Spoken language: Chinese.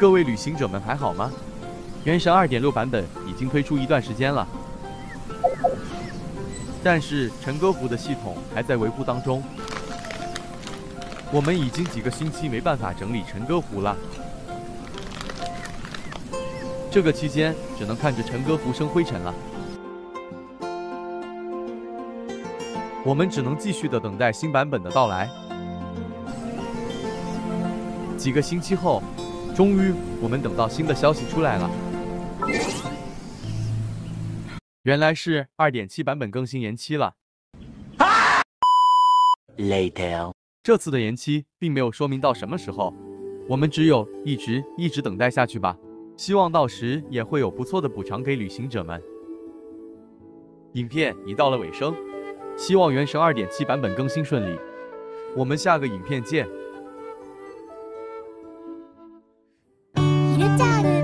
各位旅行者们还好吗？原神二点六版本已经推出一段时间了，但是陈歌湖的系统还在维护当中。我们已经几个星期没办法整理陈歌湖了，这个期间只能看着陈歌湖生灰尘了。我们只能继续的等待新版本的到来。几个星期后，终于我们等到新的消息出来了。原来是二点七版本更新延期了。Later，这次的延期并没有说明到什么时候，我们只有一直一直等待下去吧。希望到时也会有不错的补偿给旅行者们。影片已到了尾声，希望原神二点七版本更新顺利。我们下个影片见。ルチャール